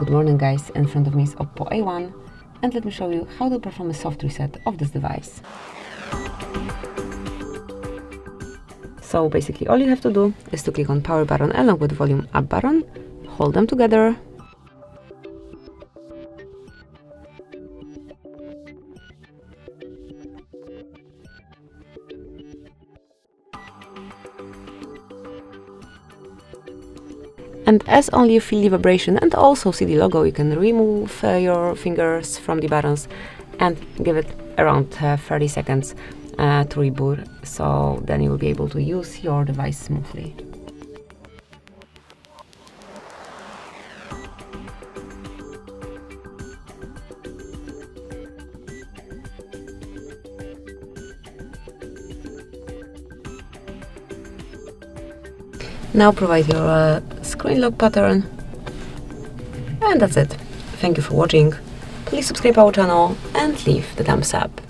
Good morning guys, in front of me is Oppo A1 and let me show you how to perform a soft reset of this device. So basically all you have to do is to click on power button along with volume up button, hold them together And as only you feel the vibration and also see the logo, you can remove uh, your fingers from the buttons and give it around uh, 30 seconds uh, to reboot. So then you will be able to use your device smoothly. Now provide your uh, screen lock pattern. And that's it. Thank you for watching. Please subscribe our channel and leave the thumbs up.